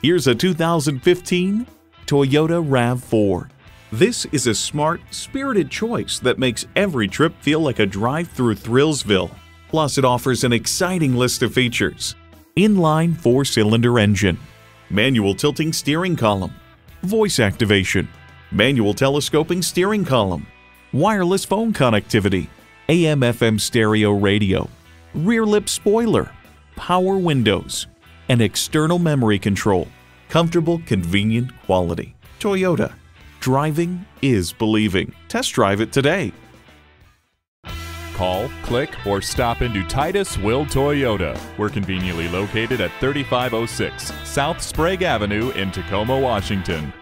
Here's a 2015 Toyota RAV4. This is a smart, spirited choice that makes every trip feel like a drive through Thrillsville. Plus, it offers an exciting list of features. Inline four-cylinder engine, manual tilting steering column, voice activation, manual telescoping steering column, wireless phone connectivity, AM FM stereo radio, rear lip spoiler, power windows, and external memory control. Comfortable, convenient quality. Toyota. Driving is believing. Test drive it today. Call, click, or stop into Titus Will Toyota. We're conveniently located at 3506 South Sprague Avenue in Tacoma, Washington.